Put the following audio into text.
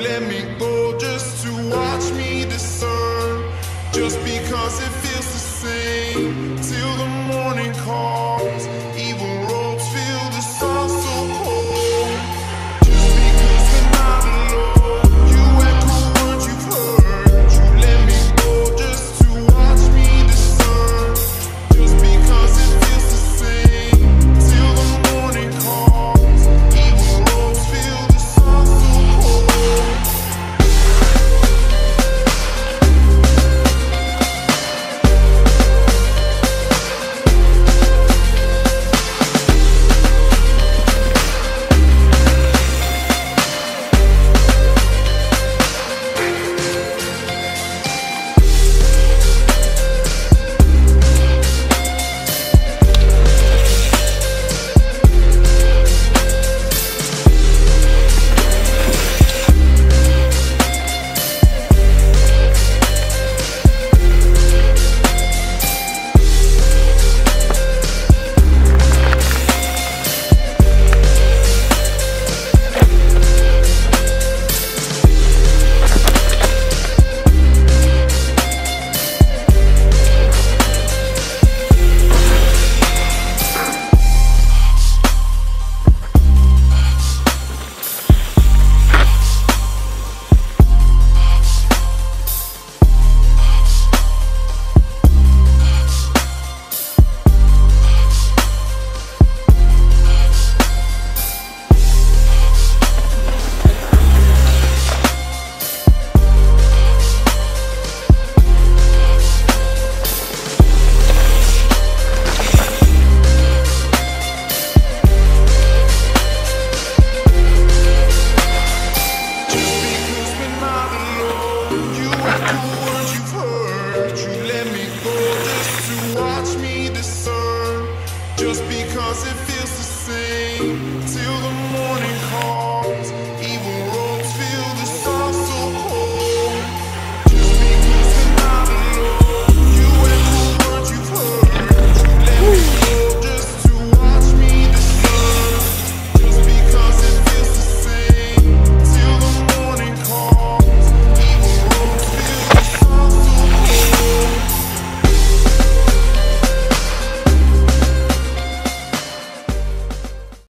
let me go just to watch me discern. Just because it feels the same till the morning call. Just because it feels the same. Till the